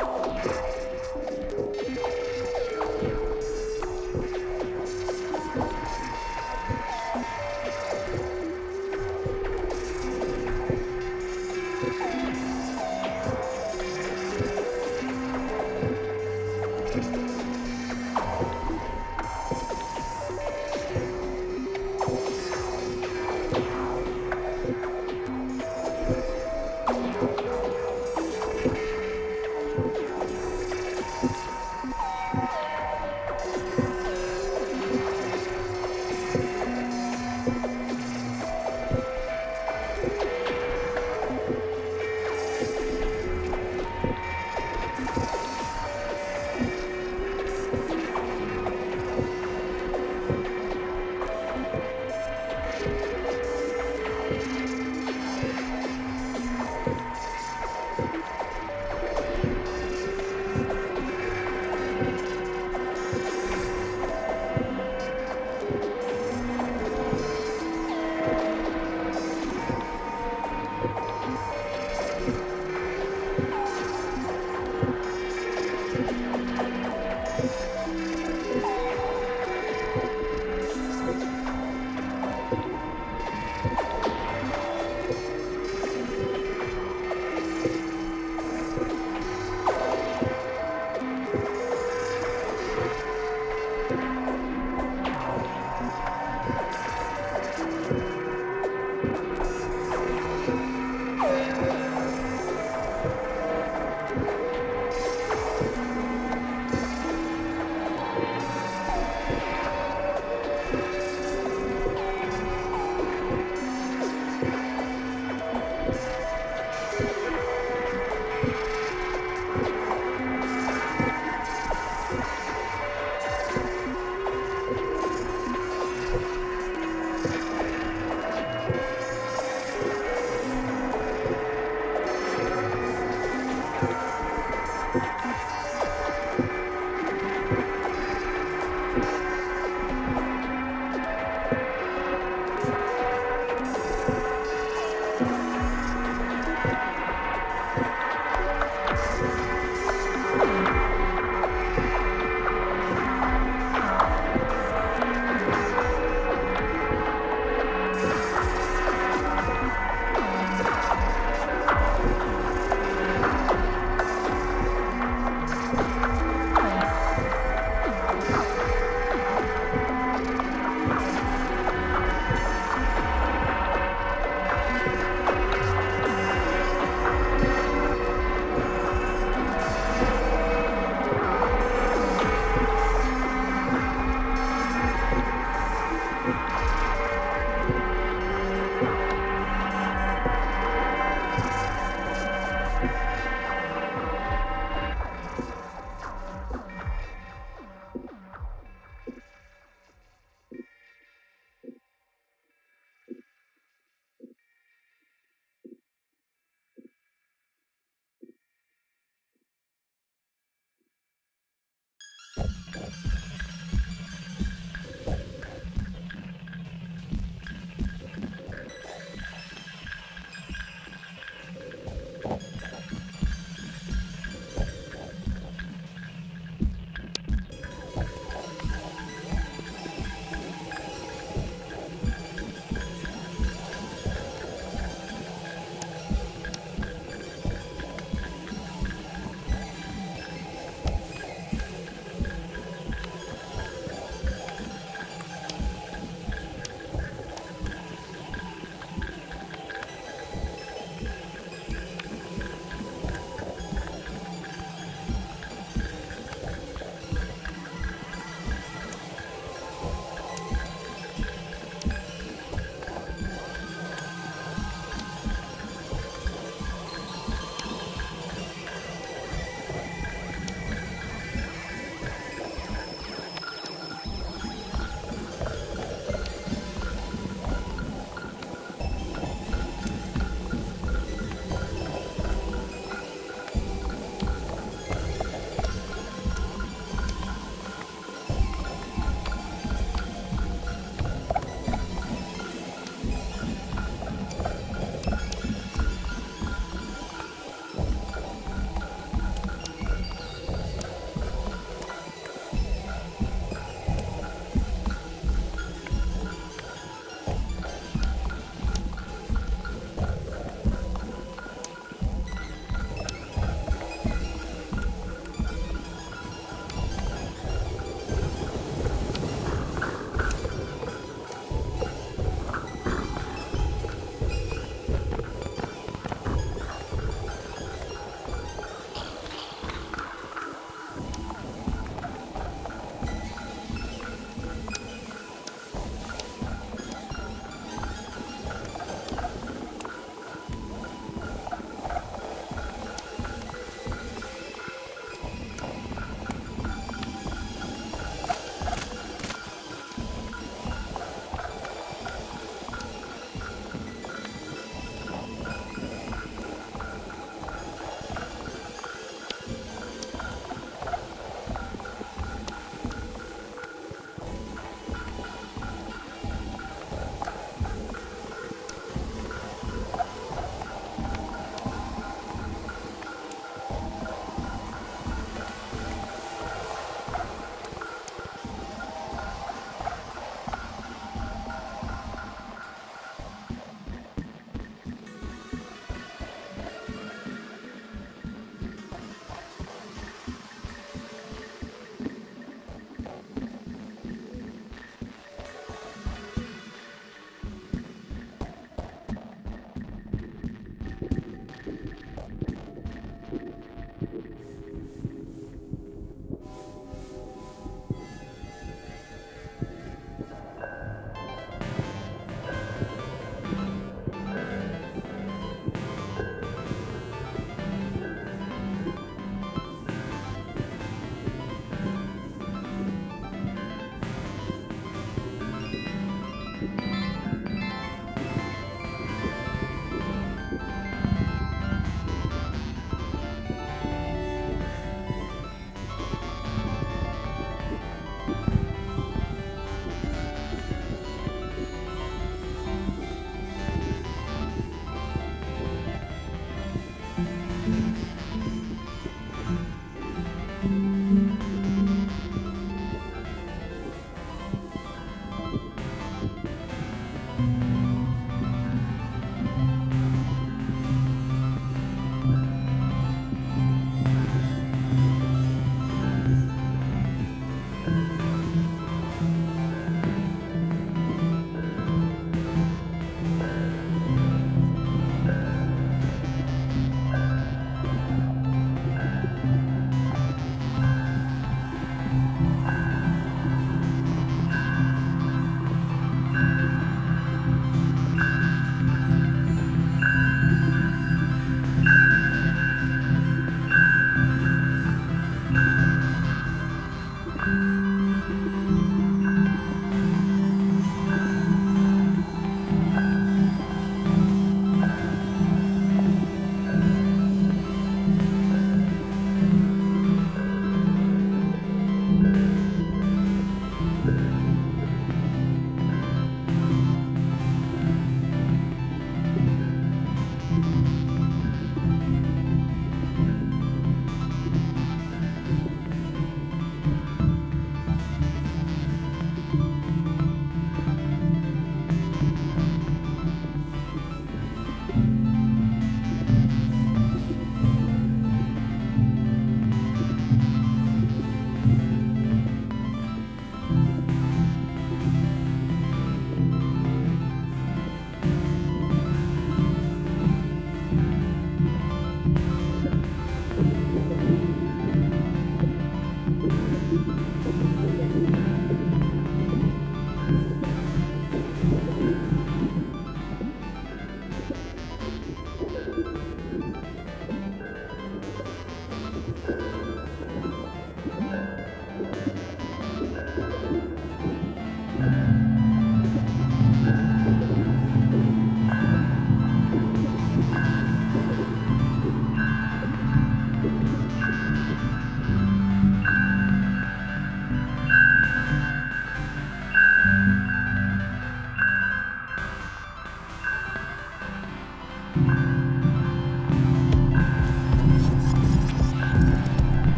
you